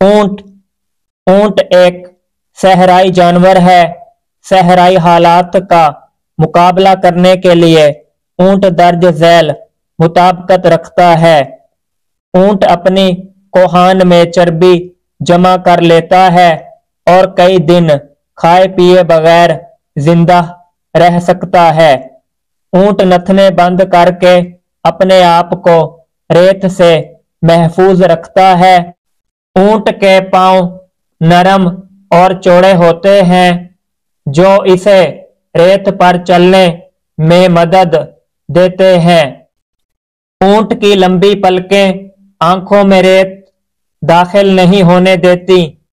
ऊँट ऊँट एक सहराई जानवर है। सहराई हालात का मुकाबला करने के लिए ऊँट दर्ज झैल मुताबकत रखता है। ऊँट अपनी कोहान में चर्बी जमा कर लेता है और कई दिन खाए पिए बगैर ज़िंदा रह सकता है। ऊँट नथने बंद करके अपने आप को रेत से महफूज रखता है। ऊँट के पाँव नरम और चौड़े होते हैं, जो इसे रेत पर चलने में मदद देते हैं। ऊँट की लंबी पलकें आँखों में रेत दाखिल नहीं होने देती।